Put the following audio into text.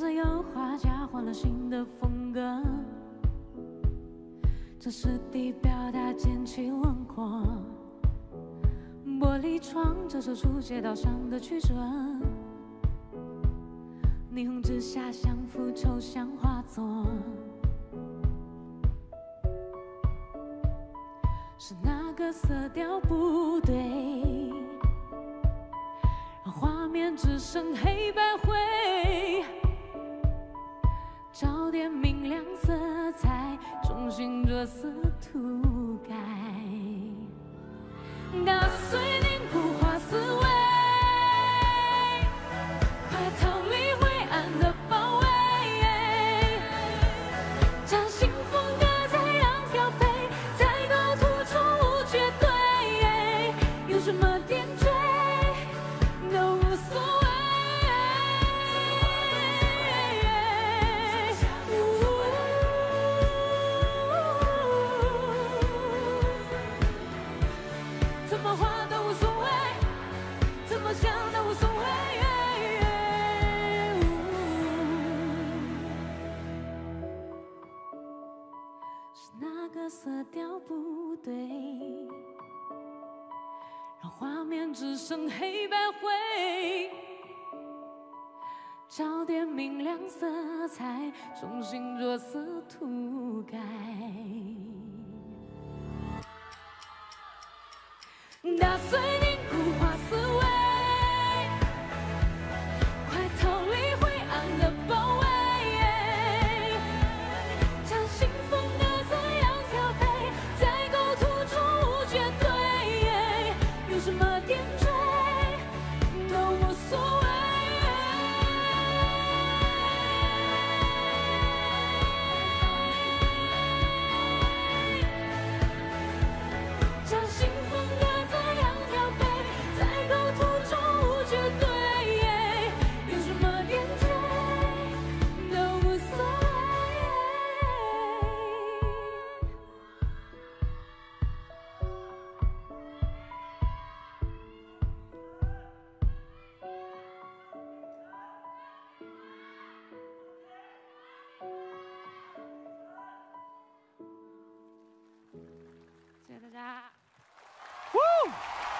用画家换了新的风格，这是地表达剪起轮廓，玻璃窗折射出街道上的曲折，霓虹之下像幅抽象画作，是哪个色调不对，让画面只剩黑白灰。点明亮色彩，重新着色涂改，个色调不对让画面只剩黑白灰。找点明亮色彩重新着色涂改。打碎 Obrigada. Uh!